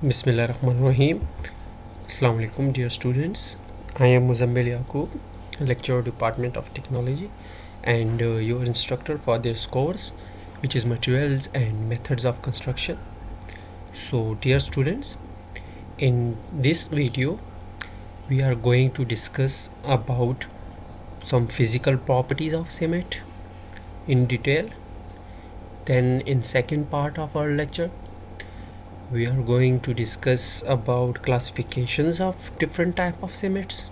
Bismillah ar-Rahman Rahim. Assalamu alaikum dear students. I am Muzamil Yaqoob, lecturer Department of Technology and uh, your instructor for this course which is materials and methods of construction. So dear students, in this video we are going to discuss about some physical properties of cement in detail. Then in second part of our lecture we are going to discuss about classifications of different type of cements.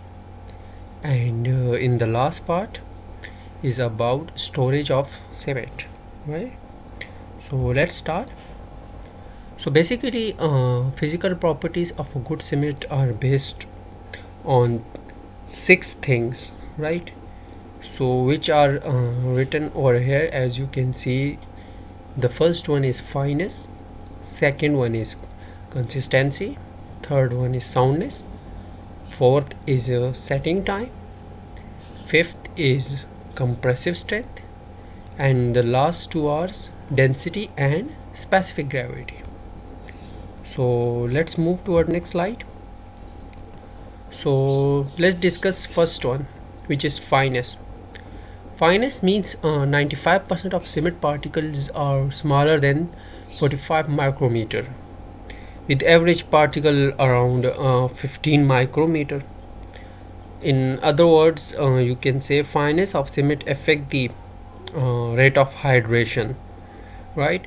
And uh, in the last part is about storage of cement right? So let's start. So basically uh, physical properties of a good cement are based on six things right? So which are uh, written over here. As you can see the first one is fineness second one is consistency third one is soundness fourth is uh, setting time fifth is compressive strength and the last two are density and specific gravity. So let's move to our next slide. So let's discuss first one which is fineness. Fineness means 95% uh, of cement particles are smaller than 45 micrometer with average particle around uh, 15 micrometer. In other words uh, you can say fineness of cement affect the uh, rate of hydration right?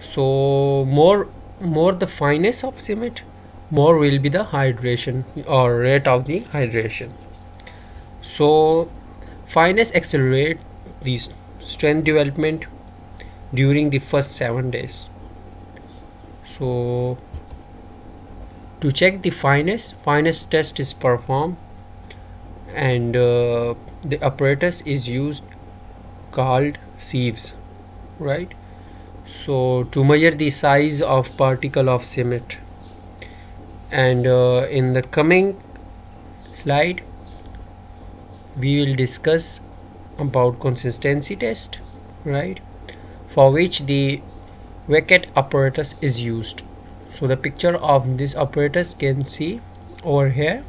So more more the fineness of cement more will be the hydration or rate of the hydration. So fineness accelerate the strength development during the first seven days so to check the fineness fineness test is performed and uh, the apparatus is used called sieves right? So to measure the size of particle of cement. And uh, in the coming slide we will discuss about consistency test right? For which the Vicat apparatus is used. So the picture of this apparatus can see over here.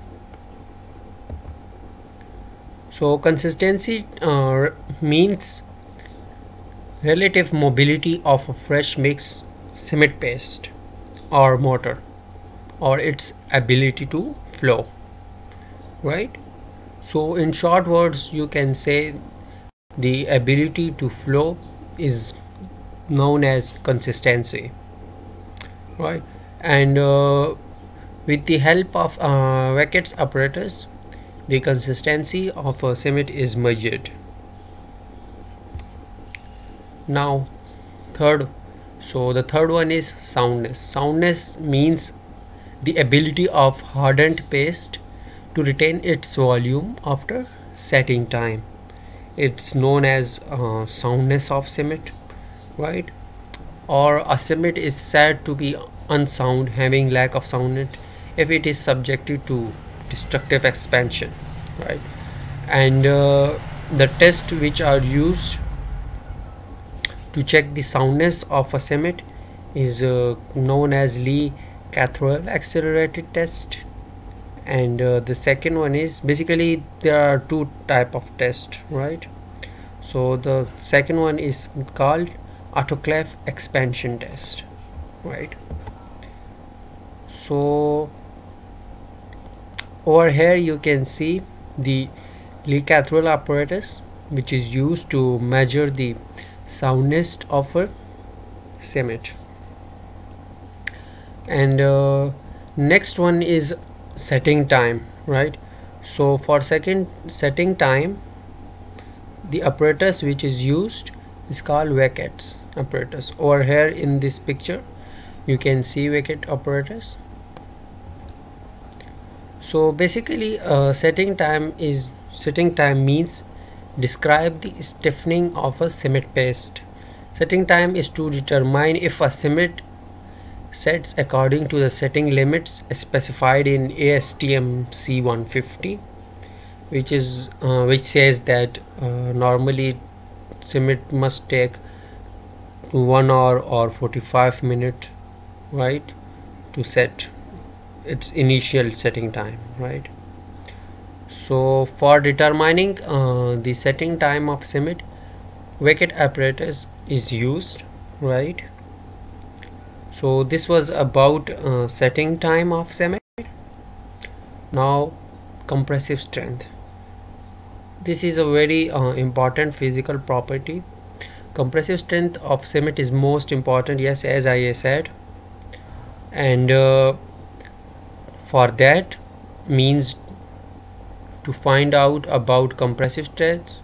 So consistency uh, means relative mobility of a fresh mix cement paste or mortar or its ability to flow right? So in short words you can say the ability to flow is known as consistency right? And uh, with the help of uh, Vicat's apparatus the consistency of a cement is measured. Now third so the third one is soundness. Soundness means the ability of hardened paste to retain its volume after setting time. It's known as uh, soundness of cement right or a cement is said to be unsound having lack of soundness if it is subjected to destructive expansion right? And uh, the tests which are used to check the soundness of a cement is uh, known as Le Chatelier accelerated test. And uh, the second one is basically there are two type of test right? So the second one is called autoclave expansion test right? So over here you can see the Le Chatelier apparatus which is used to measure the soundness of a cement. And uh, next one is setting time right? So for second setting time the apparatus which is used is called Vicat's apparatus over here in this picture you can see Vicat operators. So basically uh, setting time is setting time means describe the stiffening of a cement paste. Setting time is to determine if a cement sets according to the setting limits specified in ASTM C150 which is uh, which says that uh, normally cement must take one hour or 45 minute right to set its initial setting time right? So for determining uh, the setting time of CEMET Vicat apparatus is used right? So this was about uh, setting time of CEMET now compressive strength. This is a very uh, important physical property compressive strength of cement is most important yes as I said. And uh, for that means to find out about compressive strength.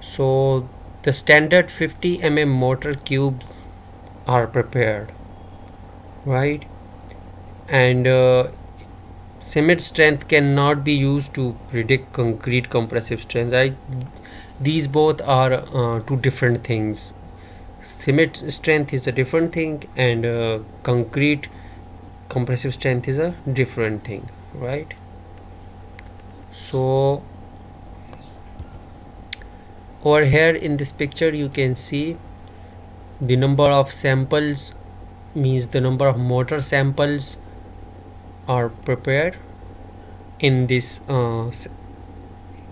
So the standard 50 mm mortar cubes are prepared right? And uh, cement strength cannot be used to predict concrete compressive strength. Right these both are uh, two different things. Cement strength is a different thing and uh, concrete compressive strength is a different thing right? So over here in this picture you can see the number of samples means the number of mortar samples are prepared. In this uh,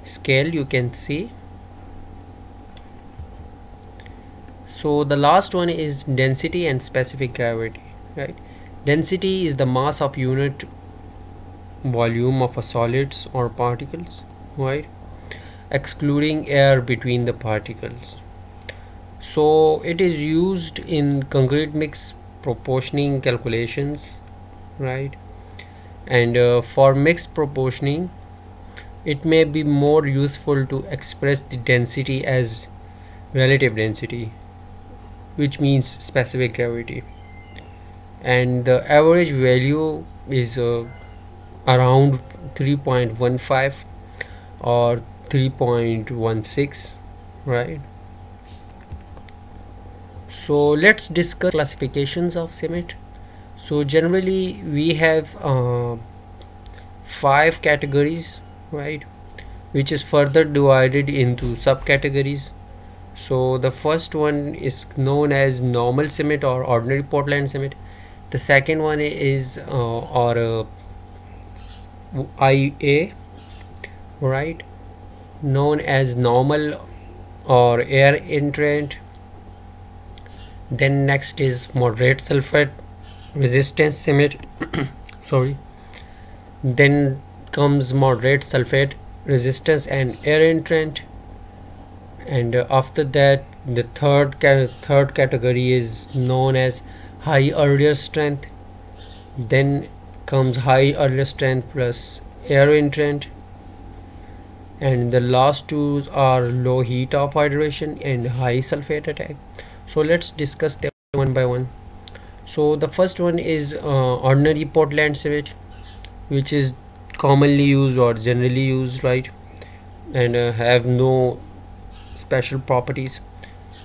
scale you can see. So the last one is density and specific gravity right? Density is the mass of unit volume of a solids or particles right? Excluding air between the particles. So it is used in concrete mix proportioning calculations right and uh, for mixed proportioning it may be more useful to express the density as relative density which means specific gravity. And the average value is uh, around 3.15 or 3.16 right? So let's discuss classifications of cement so generally we have uh, five categories right which is further divided into subcategories. So the first one is known as normal cement or ordinary portland cement. The second one is uh, or uh, IA right known as normal or air entrant. Then next is moderate sulfate resistance cement sorry then comes moderate sulfate resistance and air entrant. And uh, after that the third ca third category is known as high earlier strength. Then comes high earlier strength plus air entrant. And the last two are low heat of hydration and high sulfate attack. So let's discuss them one by one so the first one is uh, ordinary portland cement which is commonly used or generally used right? And uh, have no special properties.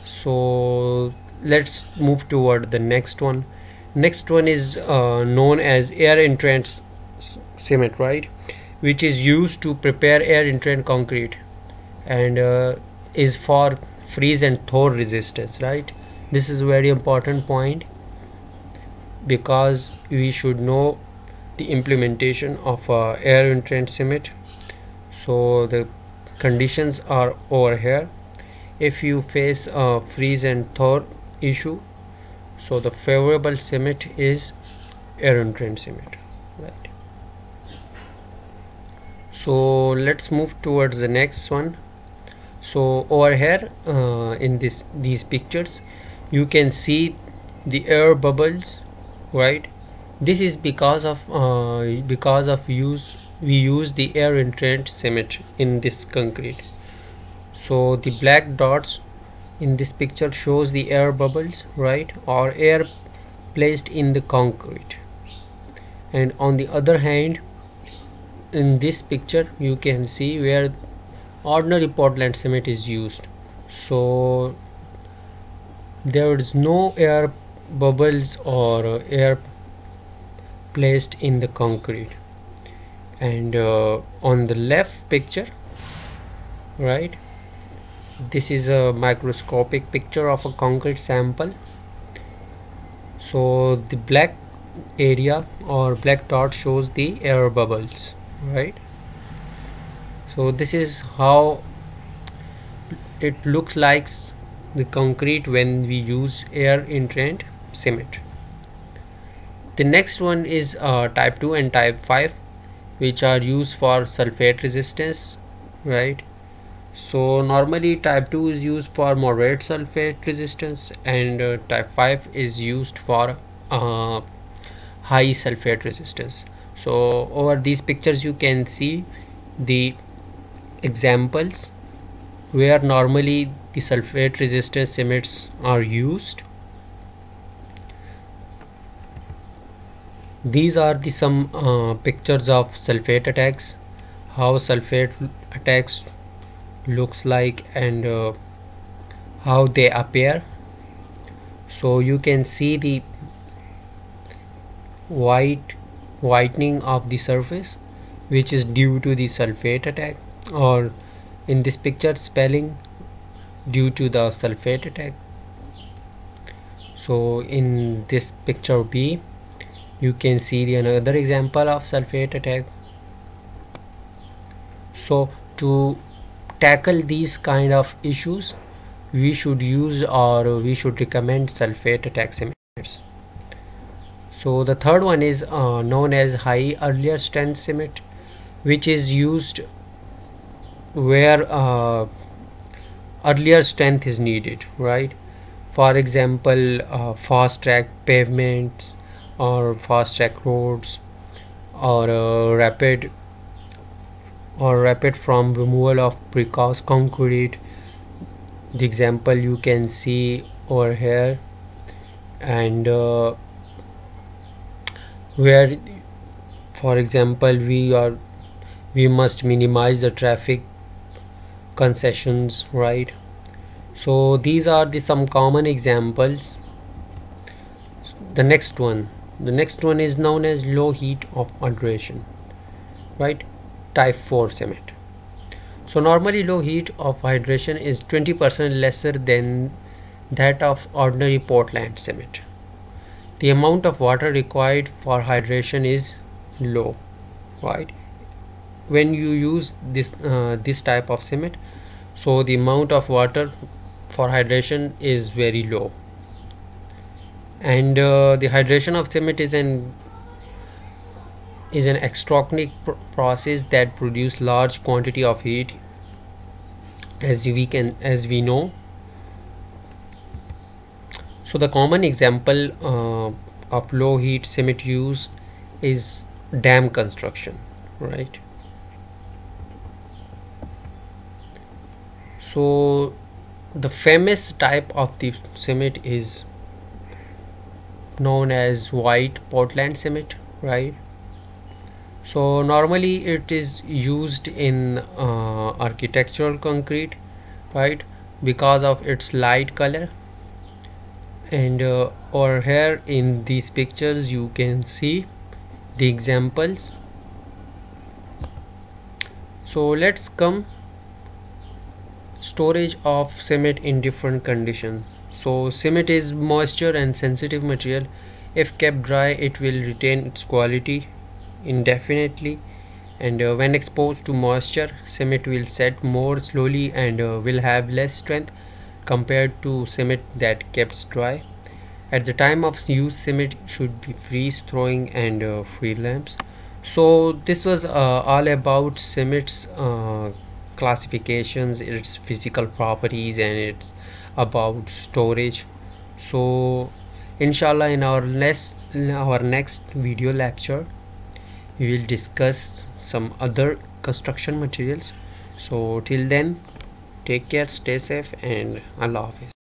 So let's move toward the next one. Next one is uh, known as air entrance cement right? Which is used to prepare air entrant concrete and uh, is for freeze and thaw resistance right? This is a very important point because we should know the implementation of uh, air entrant cement so the conditions are over here. If you face a freeze and thaw issue so the favorable cement is air entrant cement right? So let's move towards the next one. So over here uh, in this these pictures you can see the air bubbles right? This is because of uh, because of use we use the air entrant cement in this concrete. So the black dots in this picture shows the air bubbles right or air placed in the concrete. And on the other hand in this picture you can see where ordinary Portland cement is used. So there is no air bubbles or air placed in the concrete. And uh, on the left picture right this is a microscopic picture of a concrete sample. So the black area or black dot shows the air bubbles right? So this is how it looks like the concrete when we use air entrained cement. The next one is uh, type 2 and type 5 which are used for sulfate resistance right? So normally type 2 is used for moderate sulfate resistance and uh, type 5 is used for uh, high sulfate resistance. So over these pictures you can see the examples where normally the sulfate resistance cements are used these are the some uh, pictures of sulfate attacks how sulfate attacks looks like and uh, how they appear. So you can see the white whitening of the surface which is due to the sulfate attack or in this picture spelling due to the sulfate attack. So in this picture B you can see the another example of sulfate attack. So to tackle these kind of issues we should use or we should recommend sulfate attack cements so the third one is uh, known as high earlier strength cement which is used where uh, earlier strength is needed right? For example uh, fast track pavements or fast track roads or uh, rapid or rapid from removal of precast concrete. The example you can see over here. And uh, where for example we are we must minimize the traffic concessions right? So these are the some common examples. The next one the next one is known as low heat of hydration right? Type 4 cement. So normally low heat of hydration is 20% lesser than that of ordinary Portland cement. The amount of water required for hydration is low right? When you use this uh, this type of cement so the amount of water for hydration is very low and uh, the hydration of cement is an is an exothermic pr process that produce large quantity of heat as we can as we know. So the common example uh, of low heat cement use is dam construction right? So the famous type of the cement is known as white Portland cement right? So normally it is used in uh, architectural concrete right because of its light color. And uh, over here in these pictures you can see the examples. So let's come storage of cement in different conditions so cement is moisture and sensitive material. If kept dry it will retain its quality indefinitely. And uh, when exposed to moisture cement will set more slowly and uh, will have less strength compared to cement that kept dry. At the time of use cement should be freeze throwing and uh, free lamps. So this was uh, all about cement's uh, classifications its physical properties and it's about storage. So inshallah in our next in our next video lecture we will discuss some other construction materials. So till then take care stay safe and allah hafiz